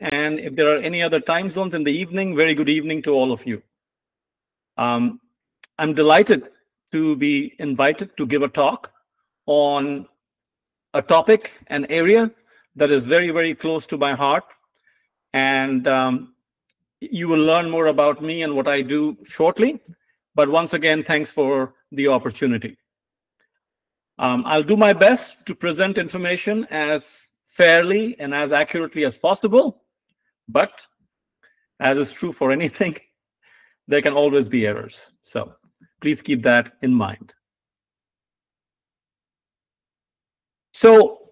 And if there are any other time zones in the evening, very good evening to all of you. Um, I'm delighted to be invited to give a talk on a topic, an area that is very, very close to my heart. And um, you will learn more about me and what I do shortly. But once again, thanks for the opportunity. Um, I'll do my best to present information as fairly and as accurately as possible. But as is true for anything, there can always be errors. So please keep that in mind. So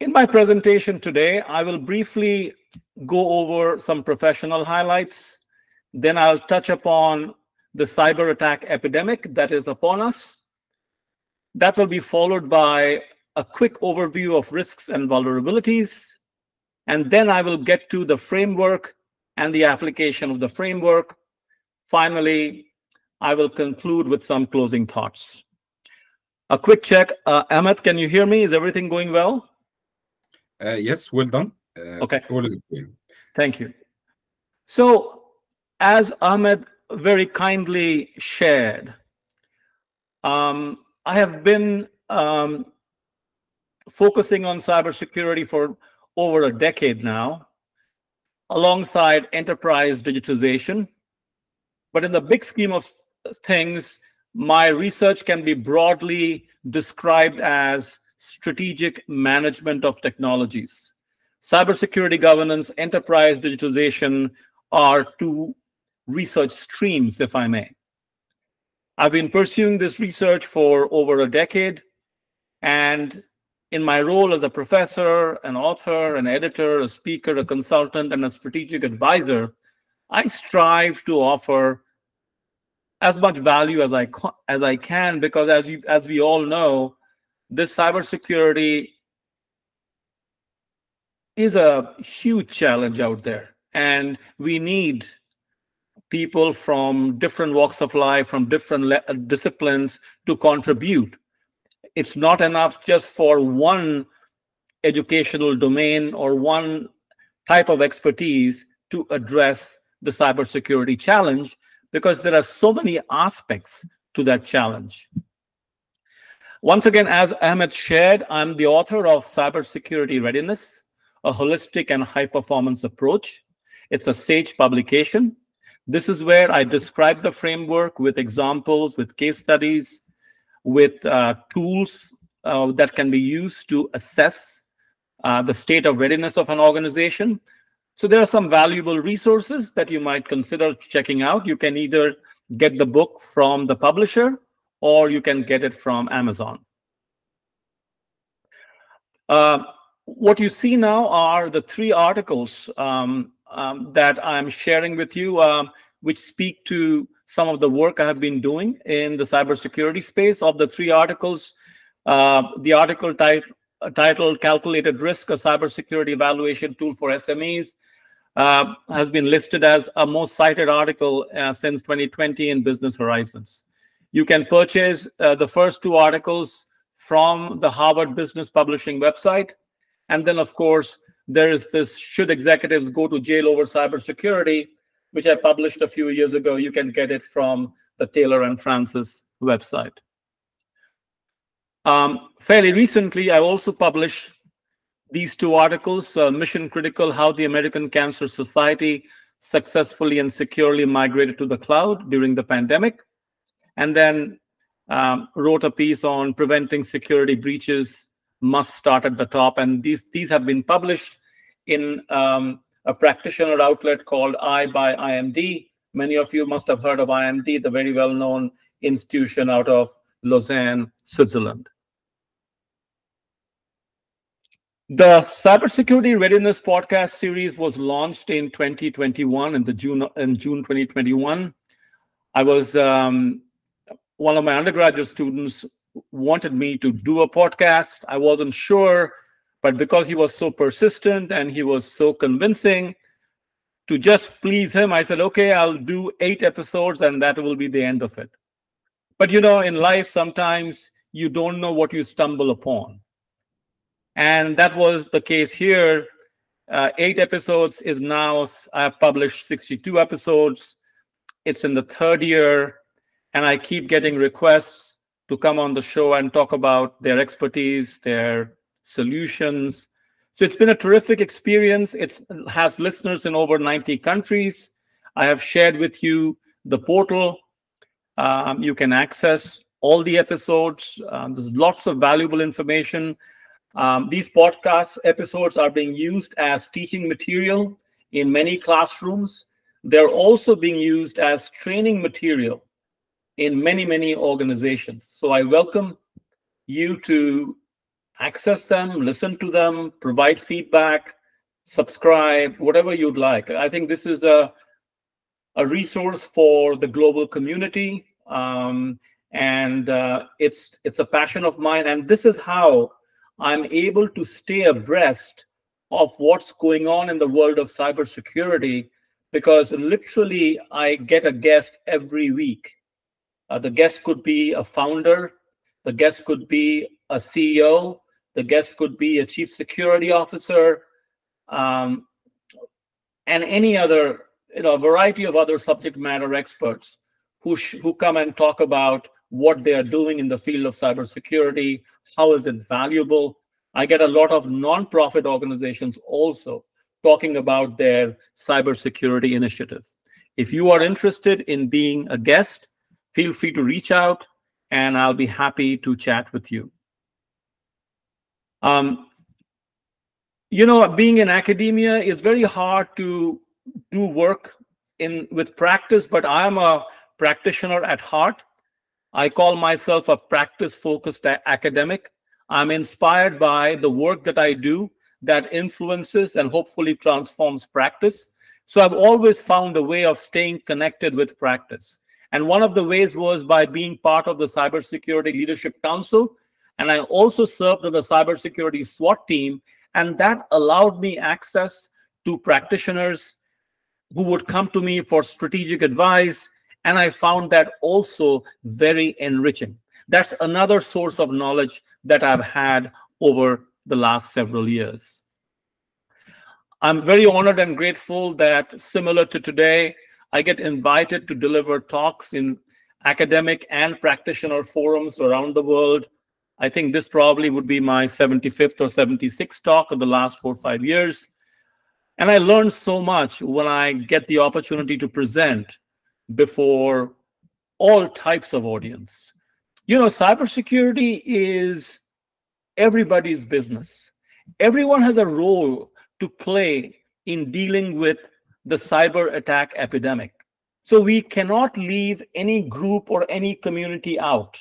in my presentation today, I will briefly go over some professional highlights. Then I'll touch upon the cyber attack epidemic that is upon us. That will be followed by a quick overview of risks and vulnerabilities. And then I will get to the framework and the application of the framework. Finally, I will conclude with some closing thoughts. A quick check. Uh, Ahmed, can you hear me? Is everything going well? Uh, yes, well done. Uh, okay. All is okay. Thank you. So, as Ahmed very kindly shared, um, I have been um, focusing on cybersecurity for over a decade now, alongside enterprise digitization. But in the big scheme of things, my research can be broadly described as strategic management of technologies. Cybersecurity governance, enterprise digitization are two research streams, if I may. I've been pursuing this research for over a decade, and in my role as a professor, an author, an editor, a speaker, a consultant, and a strategic advisor, I strive to offer as much value as I as I can because as you as we all know, this cybersecurity is a huge challenge out there, and we need people from different walks of life, from different disciplines to contribute it's not enough just for one educational domain or one type of expertise to address the cybersecurity challenge because there are so many aspects to that challenge. Once again, as Ahmed shared, I'm the author of Cybersecurity Readiness, a holistic and high performance approach. It's a SAGE publication. This is where I describe the framework with examples, with case studies, with uh, tools uh, that can be used to assess uh, the state of readiness of an organization. So there are some valuable resources that you might consider checking out. You can either get the book from the publisher or you can get it from Amazon. Uh, what you see now are the three articles um, um, that I'm sharing with you, um, which speak to some of the work I have been doing in the cybersecurity space. Of the three articles, uh, the article tit titled Calculated Risk, a Cybersecurity Evaluation Tool for SMEs, uh, has been listed as a most cited article uh, since 2020 in Business Horizons. You can purchase uh, the first two articles from the Harvard Business Publishing website. And then, of course, there is this Should Executives Go to Jail Over Cybersecurity, which I published a few years ago. You can get it from the Taylor and Francis website. Um, fairly recently, I also published these two articles, uh, Mission Critical, How the American Cancer Society Successfully and Securely Migrated to the Cloud During the Pandemic, and then um, wrote a piece on Preventing Security Breaches Must Start at the Top. And these, these have been published in um, a practitioner outlet called I by IMD. Many of you must have heard of IMD, the very well-known institution out of Lausanne, Switzerland. The Cybersecurity Readiness podcast series was launched in 2021 in the June in June 2021. I was um, one of my undergraduate students wanted me to do a podcast. I wasn't sure but because he was so persistent and he was so convincing, to just please him, I said, okay, I'll do eight episodes and that will be the end of it. But you know, in life, sometimes you don't know what you stumble upon. And that was the case here. uh, eight episodes is now, I have published 62 episodes. It's in the third year, and I keep getting requests to come on the show and talk about their expertise, their solutions. So it's been a terrific experience. It has listeners in over 90 countries. I have shared with you the portal. Um, you can access all the episodes. Um, there's lots of valuable information. Um, these podcast episodes are being used as teaching material in many classrooms. They're also being used as training material in many, many organizations. So I welcome you to access them, listen to them, provide feedback, subscribe, whatever you'd like. I think this is a, a resource for the global community. Um, and uh, it's it's a passion of mine. And this is how I'm able to stay abreast of what's going on in the world of cybersecurity because literally I get a guest every week uh, the guest could be a founder, the guest could be a CEO, the guest could be a chief security officer, um, and any other, you know, a variety of other subject matter experts who who come and talk about what they are doing in the field of cybersecurity, how is it valuable. I get a lot of nonprofit organizations also talking about their cybersecurity initiative. If you are interested in being a guest, feel free to reach out and I'll be happy to chat with you. Um, you know, being in academia is very hard to do work in with practice, but I'm a practitioner at heart. I call myself a practice-focused academic. I'm inspired by the work that I do that influences and hopefully transforms practice. So I've always found a way of staying connected with practice. And one of the ways was by being part of the Cybersecurity Leadership Council. And I also served on the cybersecurity SWAT team. And that allowed me access to practitioners who would come to me for strategic advice. And I found that also very enriching. That's another source of knowledge that I've had over the last several years. I'm very honored and grateful that similar to today, I get invited to deliver talks in academic and practitioner forums around the world. I think this probably would be my 75th or 76th talk of the last four or five years. And I learned so much when I get the opportunity to present before all types of audience. You know, cybersecurity is everybody's business. Everyone has a role to play in dealing with the cyber attack epidemic. So we cannot leave any group or any community out.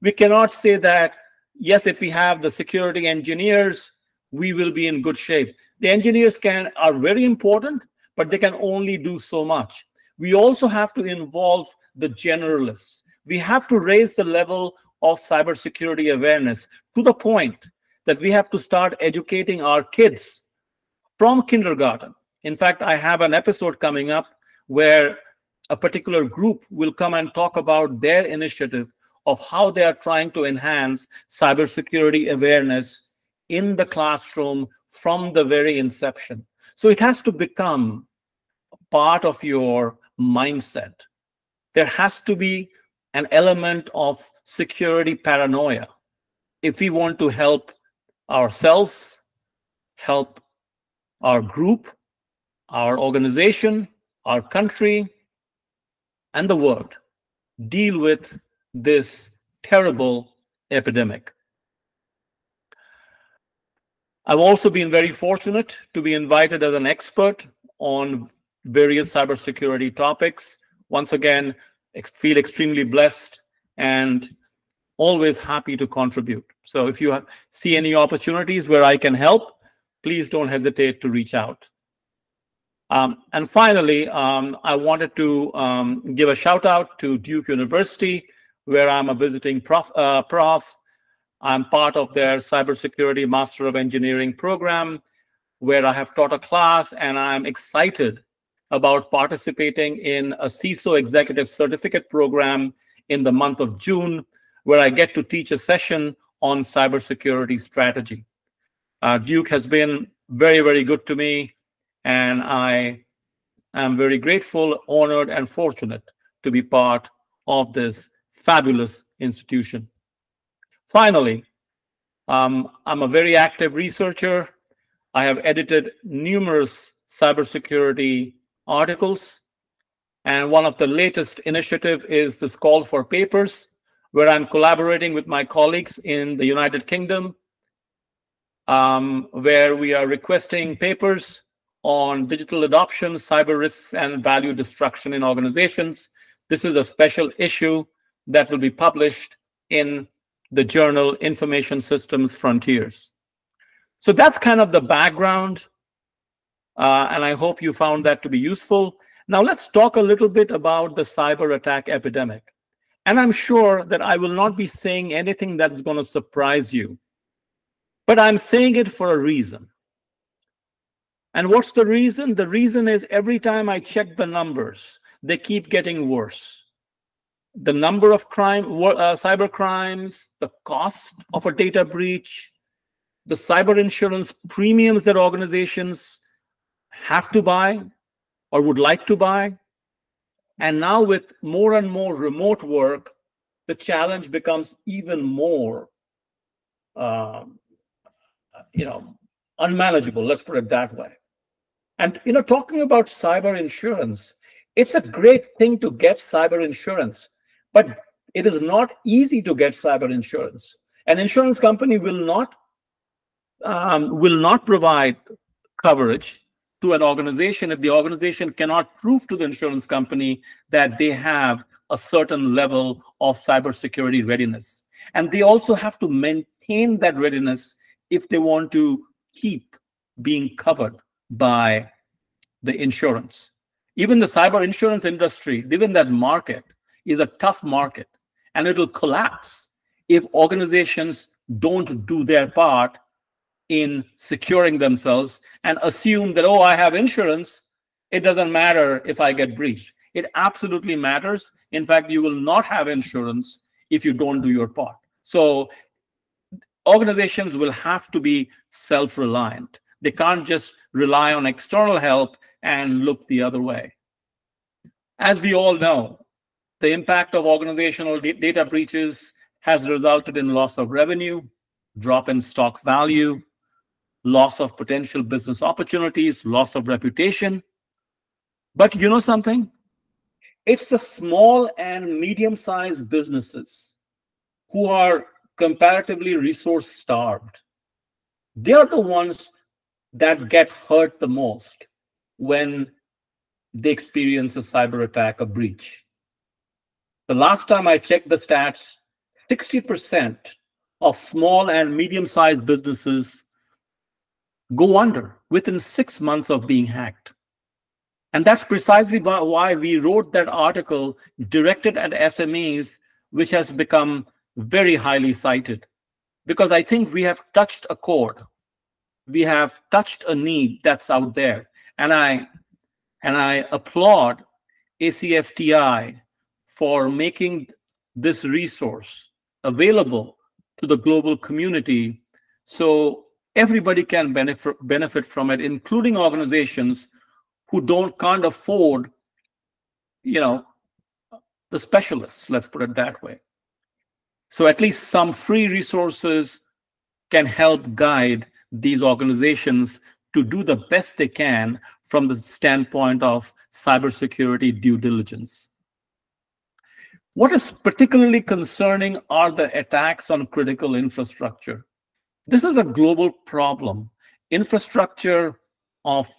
We cannot say that, yes, if we have the security engineers, we will be in good shape. The engineers can are very important, but they can only do so much. We also have to involve the generalists. We have to raise the level of cybersecurity awareness to the point that we have to start educating our kids from kindergarten in fact, I have an episode coming up where a particular group will come and talk about their initiative of how they are trying to enhance cybersecurity awareness in the classroom from the very inception. So it has to become part of your mindset. There has to be an element of security paranoia if we want to help ourselves, help our group, our organization, our country, and the world deal with this terrible epidemic. I've also been very fortunate to be invited as an expert on various cybersecurity topics. Once again, feel extremely blessed and always happy to contribute. So if you see any opportunities where I can help, please don't hesitate to reach out. Um, and finally, um, I wanted to um, give a shout out to Duke University, where I'm a visiting prof, uh, prof. I'm part of their Cybersecurity Master of Engineering program, where I have taught a class, and I'm excited about participating in a CISO Executive Certificate program in the month of June, where I get to teach a session on cybersecurity strategy. Uh, Duke has been very, very good to me. And I am very grateful, honored, and fortunate to be part of this fabulous institution. Finally, um, I'm a very active researcher. I have edited numerous cybersecurity articles. And one of the latest initiative is this call for papers, where I'm collaborating with my colleagues in the United Kingdom, um, where we are requesting papers on digital adoption, cyber risks, and value destruction in organizations. This is a special issue that will be published in the journal Information Systems Frontiers. So that's kind of the background, uh, and I hope you found that to be useful. Now let's talk a little bit about the cyber attack epidemic. And I'm sure that I will not be saying anything that is going to surprise you, but I'm saying it for a reason. And what's the reason? The reason is every time I check the numbers, they keep getting worse the number of crime, uh, cyber crimes, the cost of a data breach, the cyber insurance premiums that organizations have to buy or would like to buy. And now with more and more remote work, the challenge becomes even more, um, you know, unmanageable. Let's put it that way. And you know, talking about cyber insurance, it's a great thing to get cyber insurance but it is not easy to get cyber insurance. An insurance company will not um, will not provide coverage to an organization if the organization cannot prove to the insurance company that they have a certain level of cybersecurity readiness. And they also have to maintain that readiness if they want to keep being covered by the insurance. Even the cyber insurance industry, even that market, is a tough market and it'll collapse if organizations don't do their part in securing themselves and assume that, oh, I have insurance. It doesn't matter if I get breached. It absolutely matters. In fact, you will not have insurance if you don't do your part. So organizations will have to be self reliant. They can't just rely on external help and look the other way. As we all know, the impact of organizational data breaches has resulted in loss of revenue, drop in stock value, loss of potential business opportunities, loss of reputation. But you know something? It's the small and medium sized businesses who are comparatively resource starved. They are the ones that get hurt the most when they experience a cyber attack, a breach. The last time I checked the stats, 60% of small and medium sized businesses go under within six months of being hacked. And that's precisely why we wrote that article directed at SMEs, which has become very highly cited. Because I think we have touched a chord. We have touched a need that's out there. And I and I applaud ACFTI for making this resource available to the global community. So everybody can benefit benefit from it including organizations who don't can't afford you know the specialists let's put it that way. So at least some free resources can help guide these organizations to do the best they can from the standpoint of cybersecurity due diligence what is particularly concerning are the attacks on critical infrastructure. This is a global problem. Infrastructure of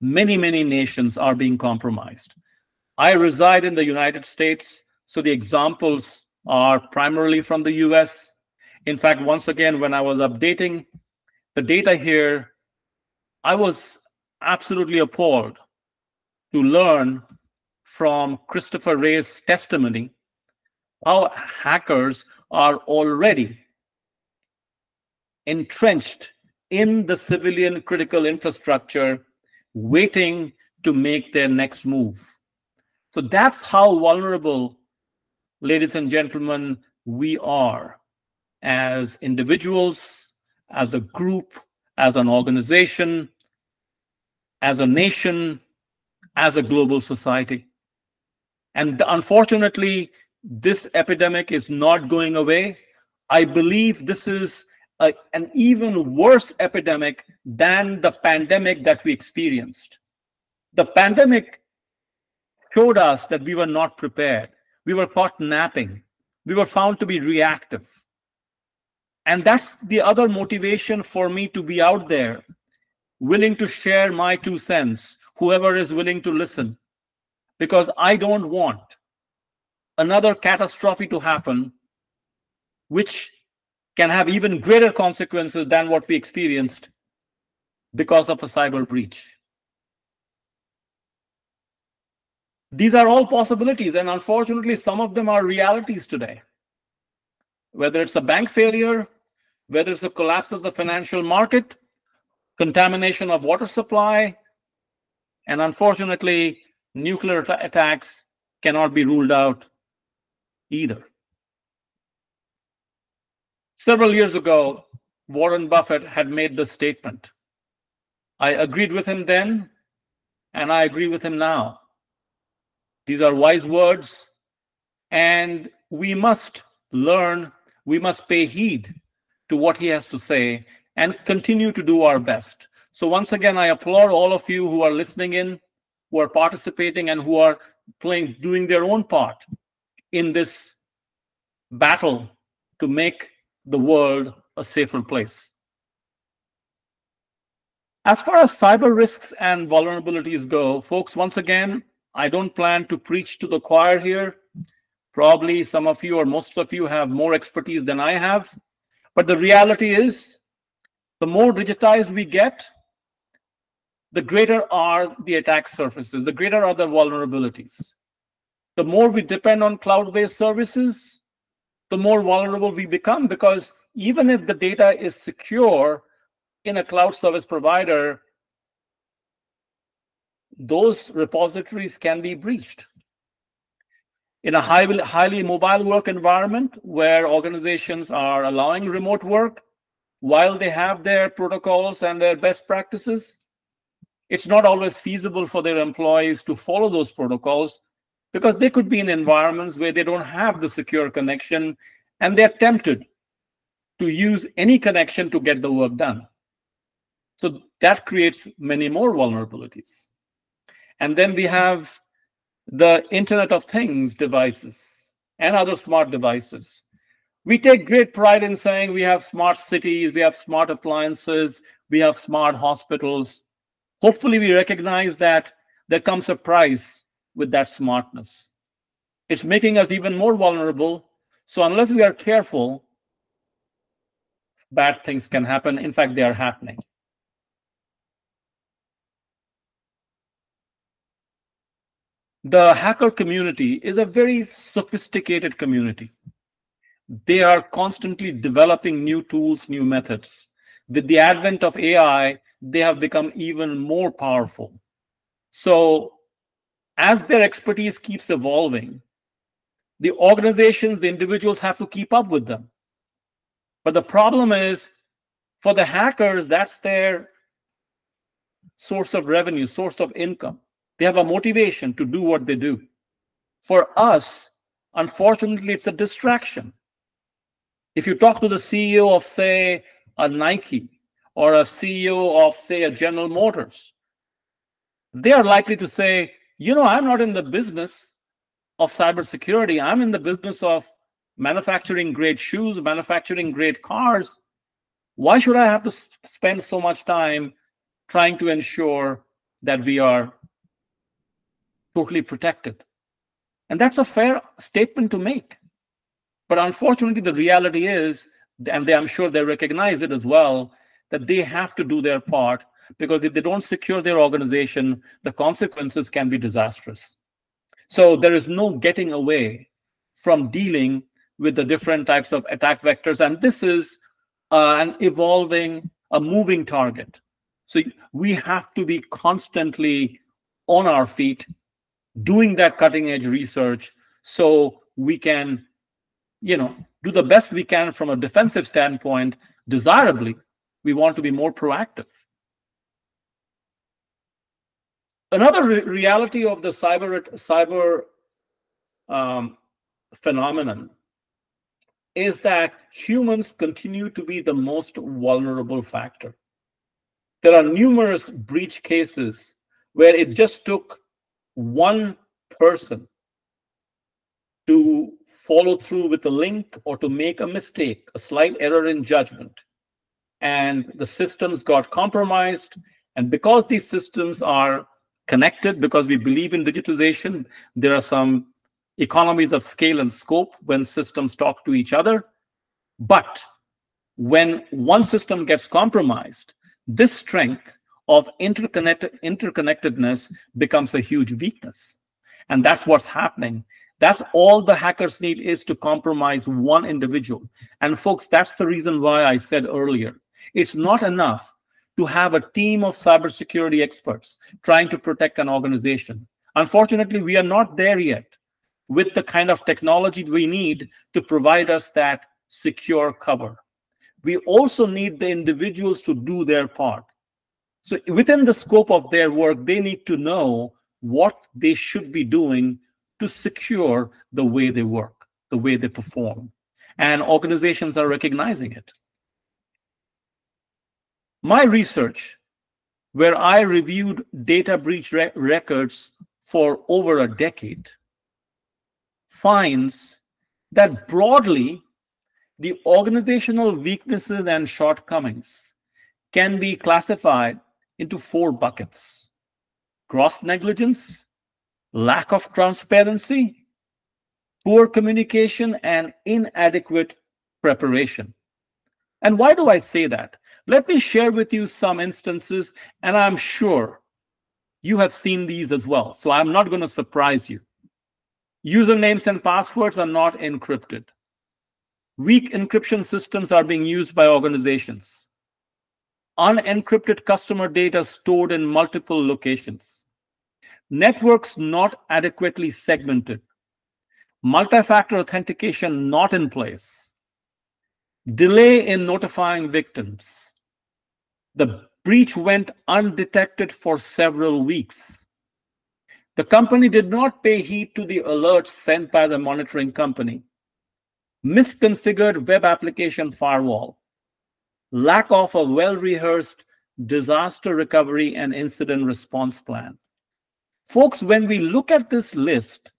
many, many nations are being compromised. I reside in the United States, so the examples are primarily from the US. In fact, once again, when I was updating the data here, I was absolutely appalled to learn from Christopher Wray's testimony how hackers are already entrenched in the civilian critical infrastructure, waiting to make their next move. So that's how vulnerable, ladies and gentlemen, we are as individuals, as a group, as an organization, as a nation, as a global society. And unfortunately, this epidemic is not going away. I believe this is a, an even worse epidemic than the pandemic that we experienced. The pandemic showed us that we were not prepared. We were caught napping. We were found to be reactive. And that's the other motivation for me to be out there, willing to share my two cents, whoever is willing to listen, because I don't want another catastrophe to happen, which can have even greater consequences than what we experienced because of a cyber breach. These are all possibilities, and unfortunately, some of them are realities today. Whether it's a bank failure, whether it's the collapse of the financial market, contamination of water supply, and unfortunately, nuclear attacks cannot be ruled out either. Several years ago, Warren Buffett had made this statement. I agreed with him then, and I agree with him now. These are wise words, and we must learn, we must pay heed to what he has to say and continue to do our best. So, once again, I applaud all of you who are listening in, who are participating, and who are playing, doing their own part in this battle to make the world a safer place. As far as cyber risks and vulnerabilities go, folks, once again, I don't plan to preach to the choir here. Probably some of you or most of you have more expertise than I have. But the reality is, the more digitized we get, the greater are the attack surfaces, the greater are the vulnerabilities. The more we depend on cloud based services, the more vulnerable we become because even if the data is secure in a cloud service provider, those repositories can be breached. In a highly, highly mobile work environment where organizations are allowing remote work while they have their protocols and their best practices, it's not always feasible for their employees to follow those protocols because they could be in environments where they don't have the secure connection and they're tempted to use any connection to get the work done. So that creates many more vulnerabilities. And then we have the Internet of Things devices and other smart devices. We take great pride in saying we have smart cities, we have smart appliances, we have smart hospitals. Hopefully, we recognize that there comes a price with that smartness. It's making us even more vulnerable. So, unless we are careful, bad things can happen. In fact, they are happening. The hacker community is a very sophisticated community. They are constantly developing new tools, new methods. With the advent of AI, they have become even more powerful. So as their expertise keeps evolving, the organizations, the individuals have to keep up with them. But the problem is for the hackers, that's their source of revenue, source of income. They have a motivation to do what they do. For us, unfortunately, it's a distraction. If you talk to the CEO of, say, a Nike or a CEO of, say, a General Motors, they are likely to say, you know, I'm not in the business of cybersecurity. I'm in the business of manufacturing great shoes, manufacturing great cars. Why should I have to spend so much time trying to ensure that we are totally protected? And that's a fair statement to make. But unfortunately, the reality is, and they, I'm sure they recognize it as well, that they have to do their part because if they don't secure their organization, the consequences can be disastrous. So there is no getting away from dealing with the different types of attack vectors. And this is uh, an evolving, a moving target. So we have to be constantly on our feet, doing that cutting edge research so we can, you know, do the best we can from a defensive standpoint, desirably, We want to be more proactive. Another re reality of the cyber cyber um, phenomenon is that humans continue to be the most vulnerable factor. There are numerous breach cases where it just took one person to follow through with a link or to make a mistake, a slight error in judgment. And the systems got compromised. And because these systems are connected, because we believe in digitization, there are some economies of scale and scope when systems talk to each other. But when one system gets compromised, this strength of interconnected interconnectedness becomes a huge weakness. And that's what's happening. That's all the hackers need is to compromise one individual. And folks, that's the reason why I said earlier, it's not enough to have a team of cybersecurity experts trying to protect an organization. Unfortunately, we are not there yet with the kind of technology we need to provide us that secure cover. We also need the individuals to do their part. So within the scope of their work, they need to know what they should be doing to secure the way they work, the way they perform. And organizations are recognizing it. My research, where I reviewed data breach re records for over a decade, finds that broadly, the organizational weaknesses and shortcomings can be classified into four buckets gross negligence, lack of transparency, poor communication, and inadequate preparation. And why do I say that? Let me share with you some instances, and I'm sure you have seen these as well. So I'm not going to surprise you. Usernames and passwords are not encrypted. Weak encryption systems are being used by organizations. Unencrypted customer data stored in multiple locations. Networks not adequately segmented. Multi-factor authentication not in place. Delay in notifying victims. The breach went undetected for several weeks. The company did not pay heed to the alerts sent by the monitoring company. Misconfigured web application firewall. Lack of a well-rehearsed disaster recovery and incident response plan. Folks, when we look at this list,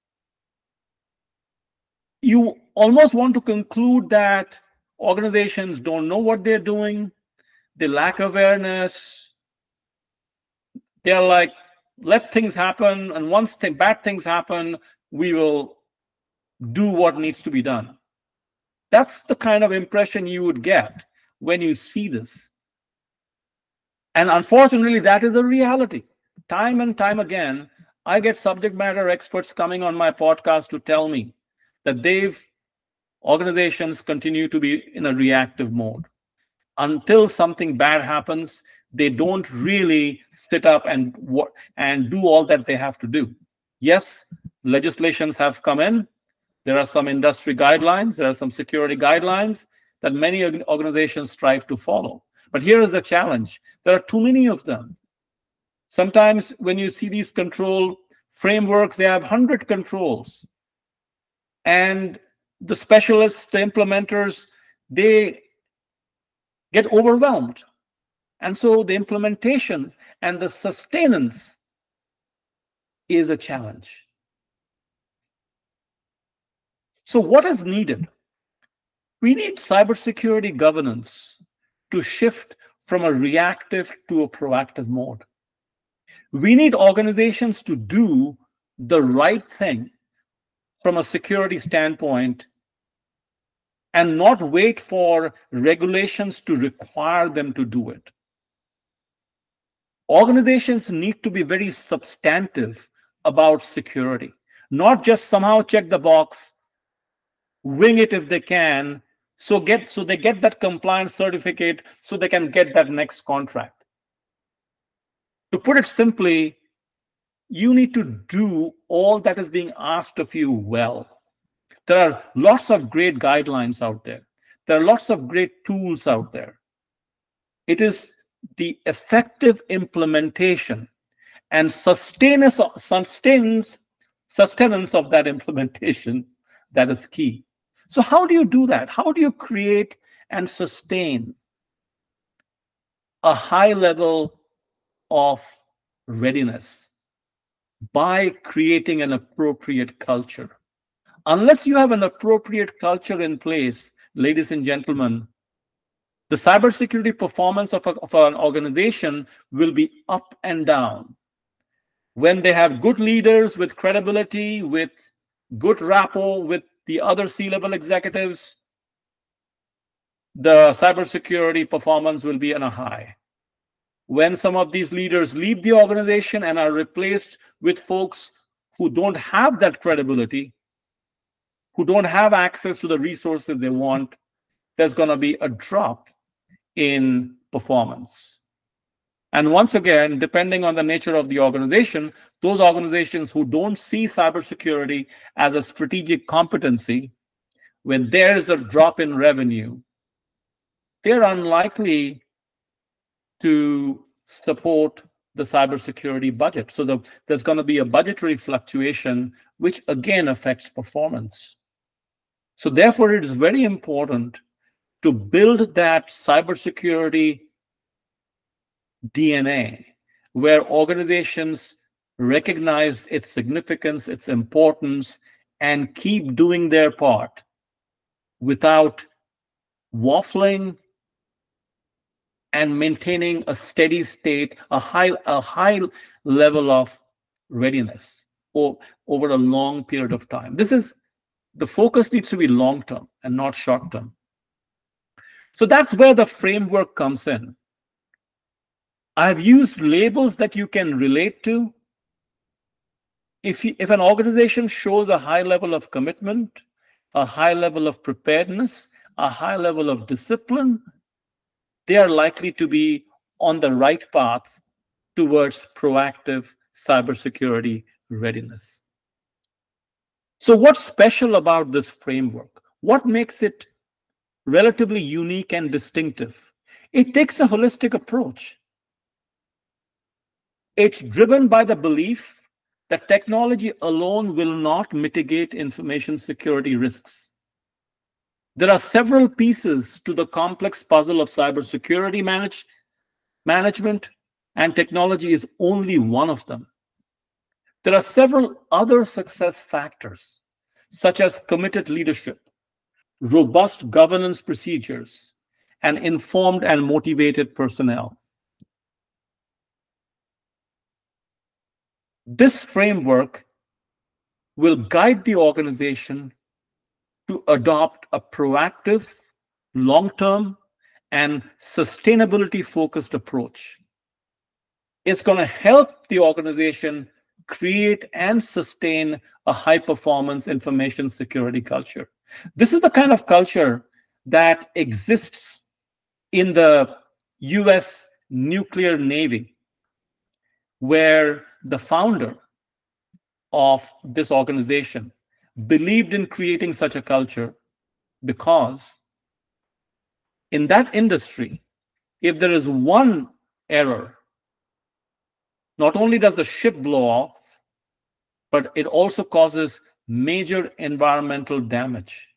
you almost want to conclude that organizations don't know what they're doing, they lack awareness, they're like let things happen and once bad things happen we will do what needs to be done. That's the kind of impression you would get when you see this. And unfortunately that is a reality. Time and time again i get subject matter experts coming on my podcast to tell me that they've organizations continue to be in a reactive mode until something bad happens they don't really sit up and and do all that they have to do. Yes legislations have come in. There are some industry guidelines there are some security guidelines that many organizations strive to follow. But here is the challenge. There are too many of them. Sometimes when you see these control frameworks they have 100 controls. And the specialists the implementers they get overwhelmed and so the implementation and the sustenance is a challenge. So what is needed? We need cybersecurity governance to shift from a reactive to a proactive mode. We need organizations to do the right thing from a security standpoint and not wait for regulations to require them to do it organizations need to be very substantive about security, not just somehow check the box, wing it if they can, so get so they get that compliance certificate so they can get that next contract. To put it simply, you need to do all that is being asked of you well. There are lots of great guidelines out there. There are lots of great tools out there. It is the effective implementation and sustenance, sustenance, sustenance of that implementation that is key. So how do you do that? How do you create and sustain a high level of readiness by creating an appropriate culture? Unless you have an appropriate culture in place, ladies and gentlemen, the cybersecurity performance of, a, of an organization will be up and down. When they have good leaders with credibility, with good rapport with the other C-level executives, the cybersecurity performance will be on a high. When some of these leaders leave the organization and are replaced with folks who don't have that credibility, who don't have access to the resources they want, there's going to be a drop in performance. And once again, depending on the nature of the organization, those organizations who don't see cybersecurity as a strategic competency, when there's a drop in revenue, they're unlikely to support the cybersecurity budget. So the, there's going to be a budgetary fluctuation, which again affects performance. So therefore, it is very important to build that cybersecurity DNA where organizations recognize its significance, its importance, and keep doing their part without waffling and maintaining a steady state, a high, a high level of readiness over a long period of time. This is the focus needs to be long term and not short term. So that's where the framework comes in. I've used labels that you can relate to. If, you, if an organization shows a high level of commitment, a high level of preparedness, a high level of discipline, they are likely to be on the right path towards proactive cybersecurity readiness. So what's special about this framework? What makes it relatively unique and distinctive? It takes a holistic approach. It's driven by the belief that technology alone will not mitigate information security risks. There are several pieces to the complex puzzle of cybersecurity manage, management, and technology is only one of them. There are several other success factors, such as committed leadership, robust governance procedures, and informed and motivated personnel. This framework will guide the organization to adopt a proactive, long-term, and sustainability-focused approach. It's going to help the organization create and sustain a high performance information security culture. This is the kind of culture that exists in the US nuclear navy, where the founder of this organization believed in creating such a culture because in that industry, if there is one error not only does the ship blow off, but it also causes major environmental damage.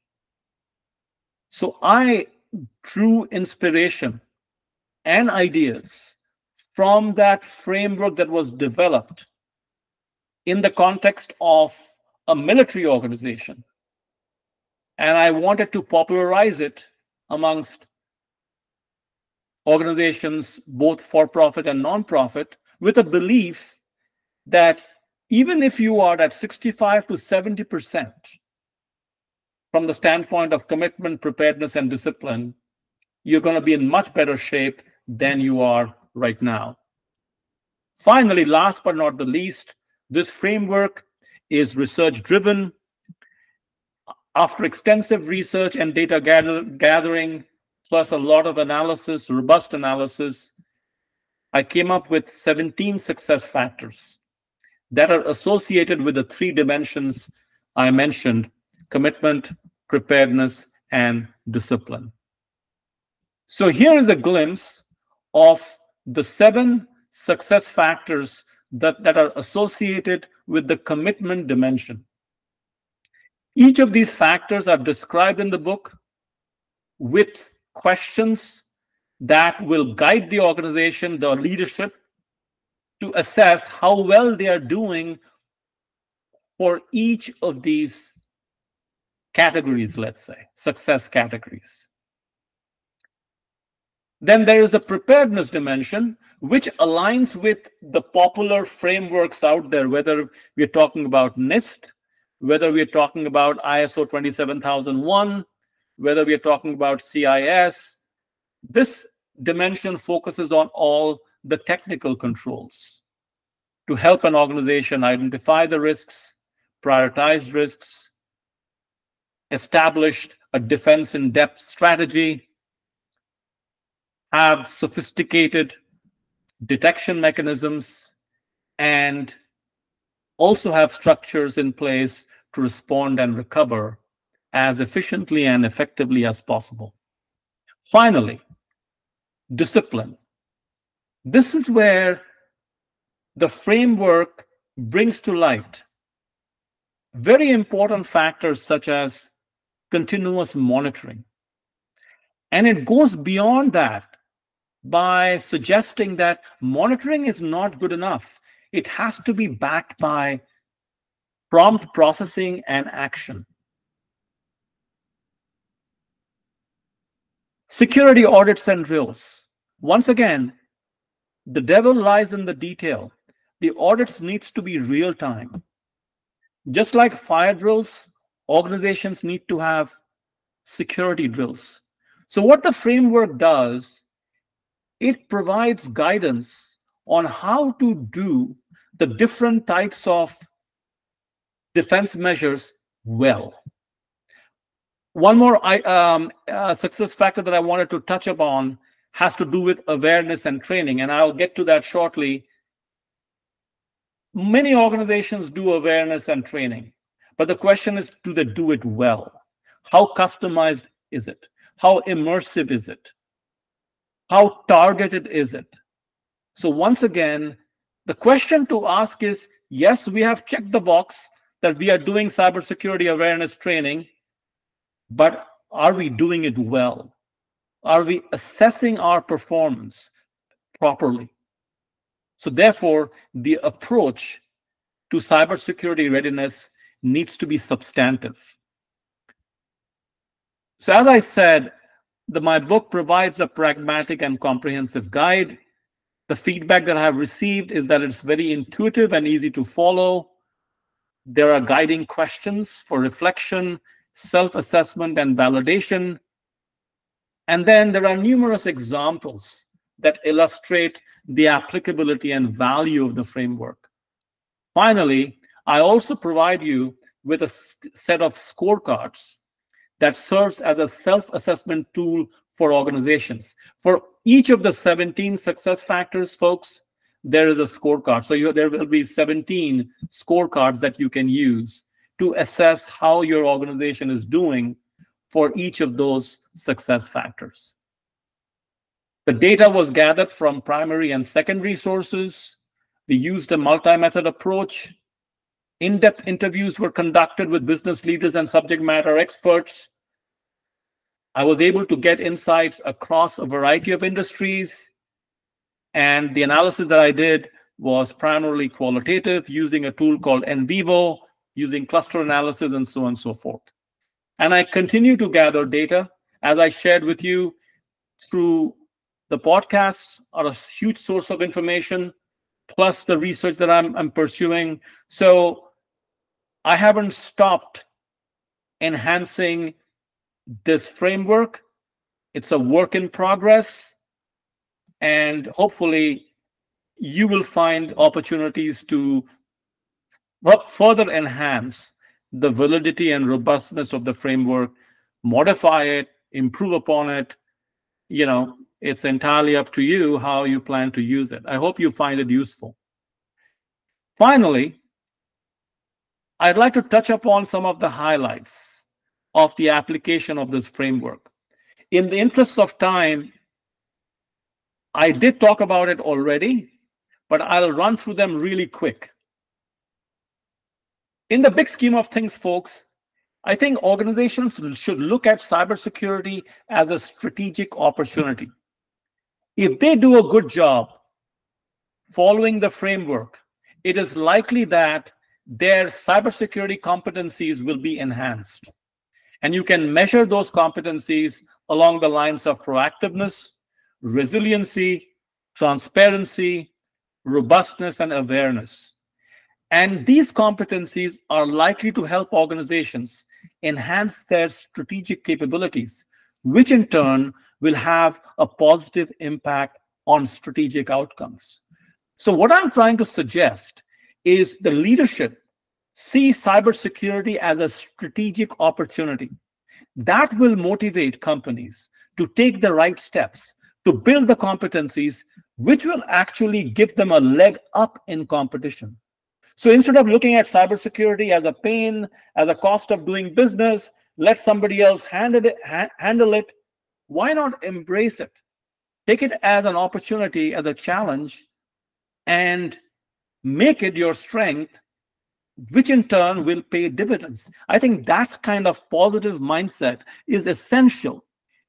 So I drew inspiration and ideas from that framework that was developed in the context of a military organization. And I wanted to popularize it amongst organizations, both for profit and non-profit, with a belief that even if you are at 65 to 70% from the standpoint of commitment, preparedness, and discipline, you're going to be in much better shape than you are right now. Finally, last but not the least, this framework is research driven. After extensive research and data gather gathering, plus a lot of analysis, robust analysis, I came up with 17 success factors that are associated with the three dimensions I mentioned commitment, preparedness, and discipline. So here is a glimpse of the seven success factors that, that are associated with the commitment dimension. Each of these factors are described in the book with questions that will guide the organization, the leadership, to assess how well they are doing for each of these categories, let's say, success categories. Then there is the preparedness dimension, which aligns with the popular frameworks out there, whether we're talking about NIST, whether we're talking about ISO 27001, whether we're talking about CIS. This dimension focuses on all the technical controls to help an organization identify the risks, prioritize risks, establish a defense in depth strategy, have sophisticated detection mechanisms, and also have structures in place to respond and recover as efficiently and effectively as possible. Finally, discipline. This is where the framework brings to light very important factors such as continuous monitoring. And it goes beyond that by suggesting that monitoring is not good enough. It has to be backed by prompt processing and action. Security audits and drills. Once again, the devil lies in the detail. The audits needs to be real time. Just like fire drills, organizations need to have security drills. So what the framework does, it provides guidance on how to do the different types of defense measures well. One more um, uh, success factor that I wanted to touch upon has to do with awareness and training, and I'll get to that shortly. Many organizations do awareness and training, but the question is, do they do it well? How customized is it? How immersive is it? How targeted is it? So once again, the question to ask is, yes, we have checked the box that we are doing cybersecurity awareness training, but are we doing it well? Are we assessing our performance properly? So therefore, the approach to cybersecurity readiness needs to be substantive. So as I said, the, my book provides a pragmatic and comprehensive guide. The feedback that I have received is that it's very intuitive and easy to follow. There are guiding questions for reflection, self-assessment, and validation. And then there are numerous examples that illustrate the applicability and value of the framework. Finally, I also provide you with a set of scorecards that serves as a self-assessment tool for organizations. For each of the 17 success factors, folks, there is a scorecard. So you, there will be 17 scorecards that you can use to assess how your organization is doing for each of those success factors. The data was gathered from primary and secondary sources. We used a multi-method approach. In-depth interviews were conducted with business leaders and subject matter experts. I was able to get insights across a variety of industries. And the analysis that I did was primarily qualitative using a tool called NVivo, using cluster analysis and so on and so forth. And I continue to gather data as I shared with you through the podcasts are a huge source of information, plus the research that I'm, I'm pursuing. So I haven't stopped enhancing this framework. It's a work in progress. And hopefully, you will find opportunities to further enhance the validity and robustness of the framework, modify it, improve upon it, you know, it's entirely up to you how you plan to use it. I hope you find it useful. Finally, I'd like to touch upon some of the highlights of the application of this framework. In the interest of time, I did talk about it already, but I'll run through them really quick. In the big scheme of things, folks, I think organizations should look at cybersecurity as a strategic opportunity. If they do a good job following the framework, it is likely that their cybersecurity competencies will be enhanced. And you can measure those competencies along the lines of proactiveness, resiliency, transparency, robustness, and awareness. And these competencies are likely to help organizations enhance their strategic capabilities, which in turn will have a positive impact on strategic outcomes. So what I'm trying to suggest is the leadership see cybersecurity as a strategic opportunity. That will motivate companies to take the right steps to build the competencies which will actually give them a leg up in competition. So instead of looking at cybersecurity as a pain, as a cost of doing business, let somebody else handle it, ha handle it. Why not embrace it? Take it as an opportunity, as a challenge, and make it your strength, which in turn will pay dividends. I think that kind of positive mindset is essential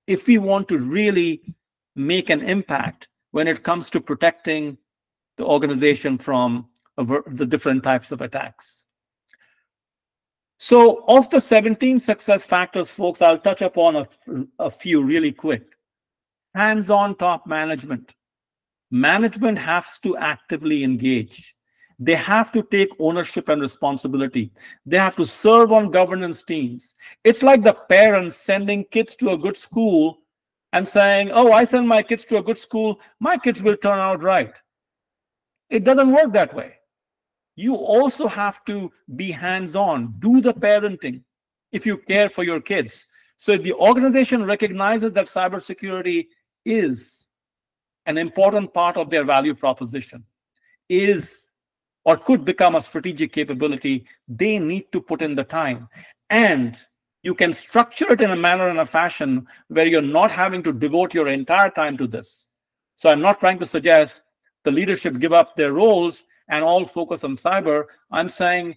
if we want to really make an impact when it comes to protecting the organization from the different types of attacks. So of the 17 success factors, folks, I'll touch upon a, a few really quick. Hands-on top management. Management has to actively engage. They have to take ownership and responsibility. They have to serve on governance teams. It's like the parents sending kids to a good school and saying, oh, I send my kids to a good school, my kids will turn out right. It doesn't work that way you also have to be hands-on, do the parenting if you care for your kids. So if the organization recognizes that cybersecurity is an important part of their value proposition, is or could become a strategic capability, they need to put in the time. And you can structure it in a manner and a fashion where you're not having to devote your entire time to this. So I'm not trying to suggest the leadership give up their roles and all focus on cyber, I'm saying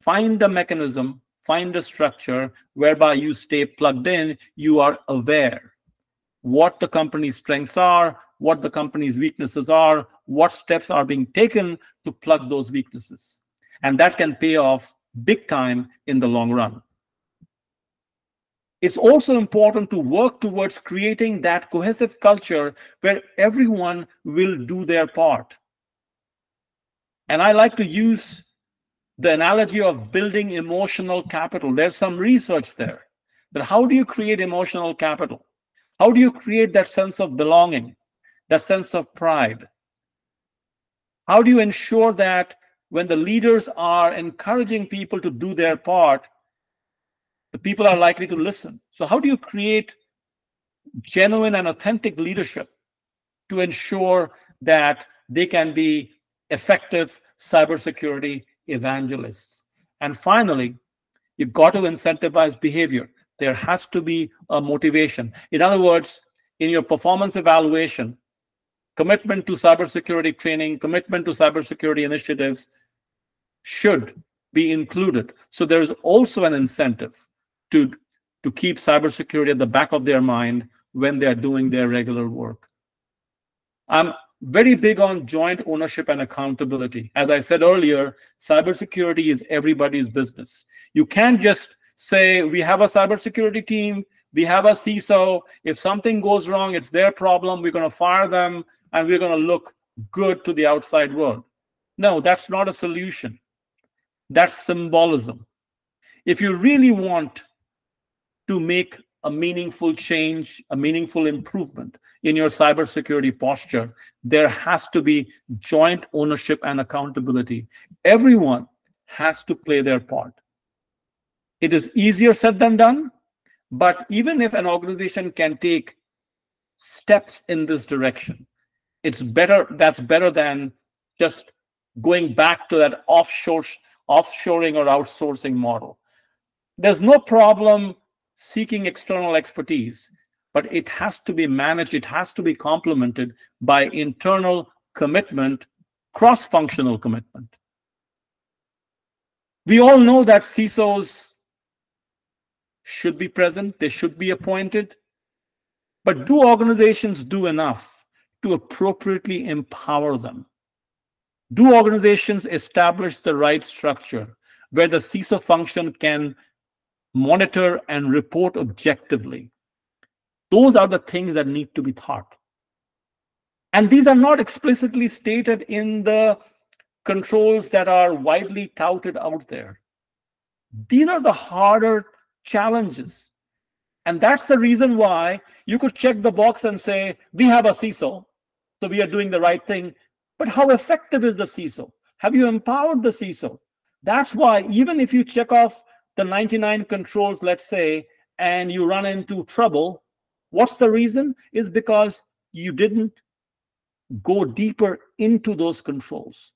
find a mechanism, find a structure whereby you stay plugged in, you are aware what the company's strengths are, what the company's weaknesses are, what steps are being taken to plug those weaknesses. And that can pay off big time in the long run. It's also important to work towards creating that cohesive culture where everyone will do their part. And I like to use the analogy of building emotional capital. There's some research there that how do you create emotional capital? How do you create that sense of belonging, that sense of pride? How do you ensure that when the leaders are encouraging people to do their part, the people are likely to listen? So, how do you create genuine and authentic leadership to ensure that they can be effective cybersecurity evangelists. And finally, you've got to incentivize behavior. There has to be a motivation. In other words, in your performance evaluation, commitment to cybersecurity training, commitment to cybersecurity initiatives should be included. So there is also an incentive to, to keep cybersecurity at the back of their mind when they're doing their regular work. I'm very big on joint ownership and accountability. As I said earlier, cybersecurity is everybody's business. You can't just say, we have a cybersecurity team, we have a CISO. If something goes wrong, it's their problem. We're going to fire them and we're going to look good to the outside world. No, that's not a solution. That's symbolism. If you really want to make a meaningful change, a meaningful improvement in your cybersecurity posture, there has to be joint ownership and accountability. Everyone has to play their part. It is easier said than done, but even if an organization can take steps in this direction, it's better, that's better than just going back to that offshore, offshoring or outsourcing model. There's no problem seeking external expertise. But it has to be managed, it has to be complemented by internal commitment, cross functional commitment. We all know that CISOs should be present, they should be appointed. But do organizations do enough to appropriately empower them? Do organizations establish the right structure where the CISO function can monitor and report objectively? Those are the things that need to be thought. And these are not explicitly stated in the controls that are widely touted out there. These are the harder challenges. And that's the reason why you could check the box and say, we have a CISO, so we are doing the right thing. But how effective is the CISO? Have you empowered the CISO? That's why even if you check off the 99 controls, let's say, and you run into trouble, what's the reason? Is because you didn't go deeper into those controls.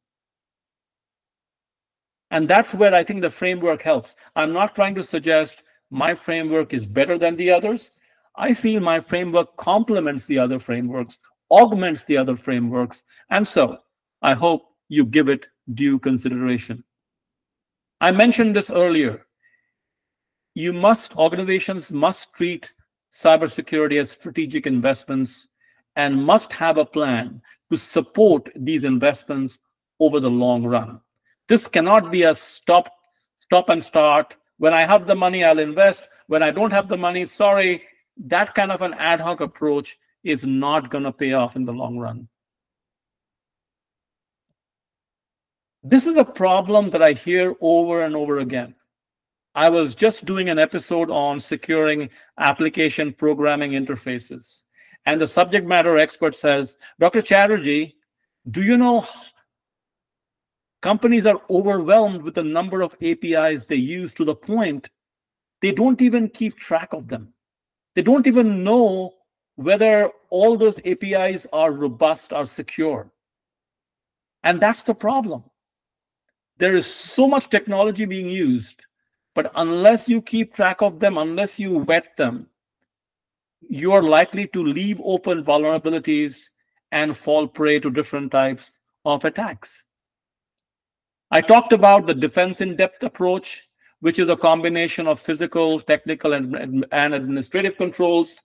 And that's where I think the framework helps. I'm not trying to suggest my framework is better than the others. I feel my framework complements the other frameworks, augments the other frameworks. And so I hope you give it due consideration. I mentioned this earlier. You must, organizations must treat cybersecurity as strategic investments and must have a plan to support these investments over the long run. This cannot be a stop, stop and start when I have the money, I'll invest. When I don't have the money, sorry, that kind of an ad hoc approach is not going to pay off in the long run. This is a problem that I hear over and over again. I was just doing an episode on securing application programming interfaces. And the subject matter expert says, Dr. Chatterjee, do you know companies are overwhelmed with the number of APIs they use to the point they don't even keep track of them. They don't even know whether all those APIs are robust or secure. And that's the problem. There is so much technology being used, but unless you keep track of them, unless you vet them, you are likely to leave open vulnerabilities and fall prey to different types of attacks. I talked about the defense in depth approach, which is a combination of physical, technical, and, and administrative controls.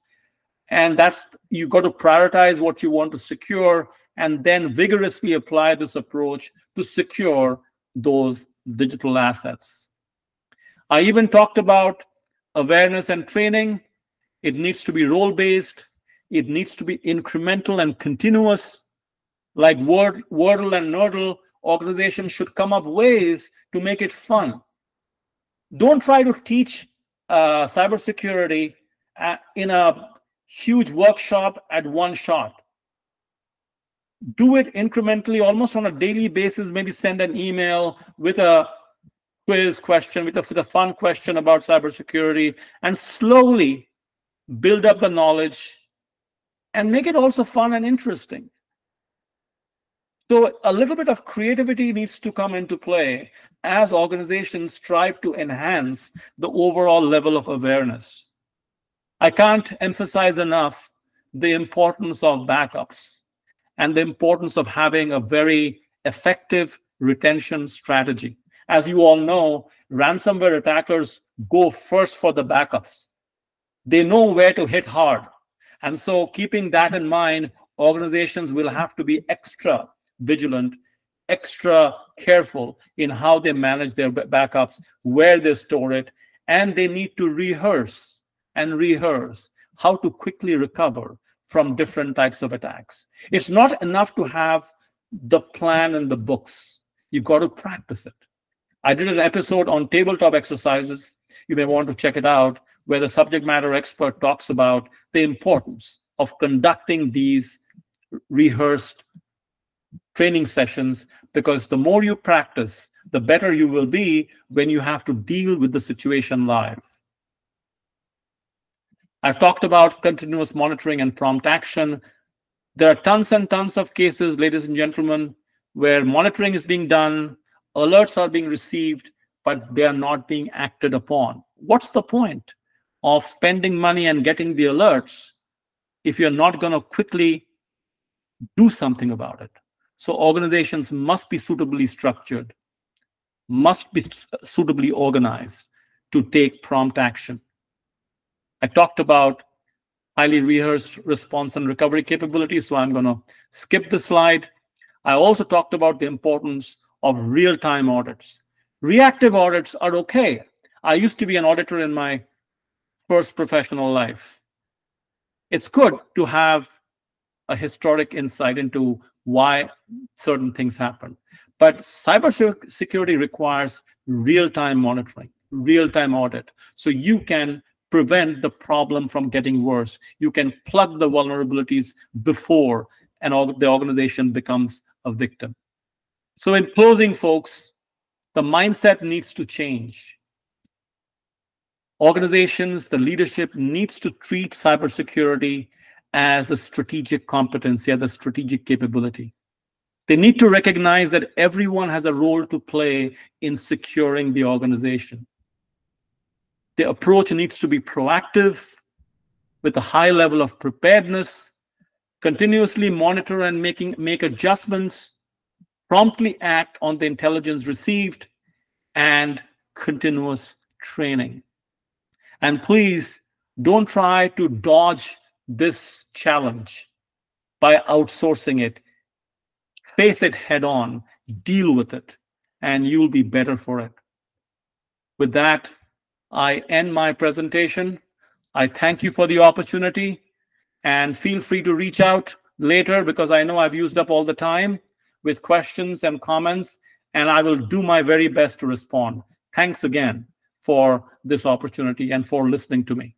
And that's you got to prioritize what you want to secure and then vigorously apply this approach to secure those digital assets. I even talked about awareness and training. It needs to be role based, it needs to be incremental and continuous, like Word, Wordle and Nerdle organizations should come up ways to make it fun. Don't try to teach uh, cybersecurity uh, in a huge workshop at one shot. Do it incrementally, almost on a daily basis. Maybe send an email with a quiz question, with a, fun question about cybersecurity, and slowly build up the knowledge and make it also fun and interesting. So a little bit of creativity needs to come into play as organizations strive to enhance the overall level of awareness. I can't emphasize enough the importance of backups and the importance of having a very effective retention strategy. As you all know, ransomware attackers go first for the backups. They know where to hit hard. And so keeping that in mind, organizations will have to be extra vigilant, extra careful in how they manage their backups, where they store it, and they need to rehearse and rehearse how to quickly recover from different types of attacks. It's not enough to have the plan in the books. you've got to practice it. I did an episode on tabletop exercises. You may want to check it out, where the subject matter expert talks about the importance of conducting these rehearsed training sessions because the more you practice, the better you will be when you have to deal with the situation live. I've talked about continuous monitoring and prompt action. There are tons and tons of cases, ladies and gentlemen, where monitoring is being done, alerts are being received, but they are not being acted upon. What's the point of spending money and getting the alerts if you're not going to quickly do something about it. So organizations must be suitably structured, must be suitably organized to take prompt action. I talked about highly rehearsed response and recovery capabilities, so I'm going to skip the slide. I also talked about the importance of real-time audits. Reactive audits are okay. I used to be an auditor in my first professional life. It's good to have a historic insight into why certain things happen. But cybersecurity requires real-time monitoring, real-time audit. So you can prevent the problem from getting worse. You can plug the vulnerabilities before and the organization becomes a victim. So in closing, folks, the mindset needs to change. Organizations, the leadership needs to treat cybersecurity as a strategic competency, as a strategic capability. They need to recognize that everyone has a role to play in securing the organization. The approach needs to be proactive with a high level of preparedness, continuously monitor and making make adjustments, promptly act on the intelligence received, and continuous training. And please don't try to dodge this challenge by outsourcing it. Face it head on, deal with it, and you'll be better for it. With that, I end my presentation. I thank you for the opportunity and feel free to reach out later because I know I've used up all the time with questions and comments, and I will do my very best to respond. Thanks again for this opportunity and for listening to me.